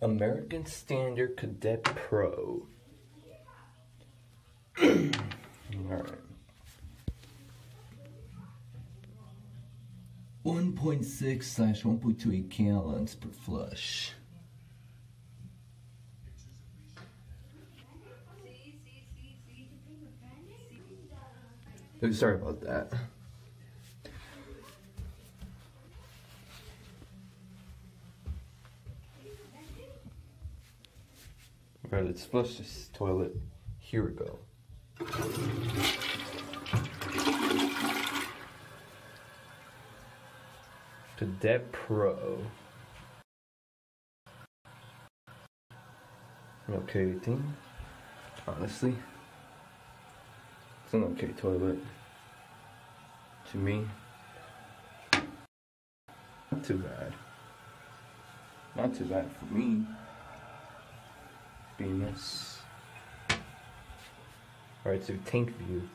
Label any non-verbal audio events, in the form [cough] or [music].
American Standard Cadet Pro. [clears throat] Alright. 1.6 slash 1.28 gallons per flush. Sorry about that. Alright, let's flush this toilet. Here we go. Cadet Pro. Okay thing, honestly. It's an okay toilet. To me. Not too bad. Not too bad for me. Venus. Alright, so tank view.